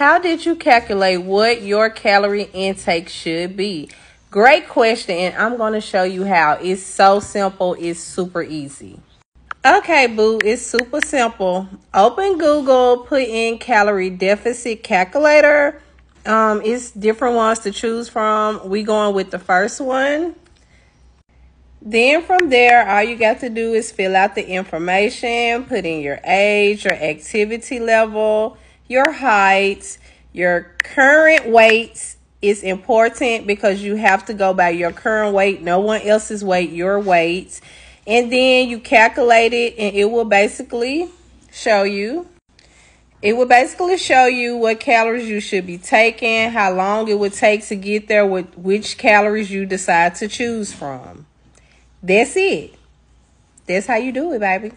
How did you calculate what your calorie intake should be? Great question, and I'm going to show you how. It's so simple, it's super easy. Okay, boo, it's super simple. Open Google, put in calorie deficit calculator. Um, it's different ones to choose from. We going with the first one. Then from there, all you got to do is fill out the information, put in your age, your activity level, your height, your current weights is important because you have to go by your current weight, no one else's weight, your weight. And then you calculate it and it will basically show you it will basically show you what calories you should be taking, how long it would take to get there, with which calories you decide to choose from. That's it. That's how you do it, baby.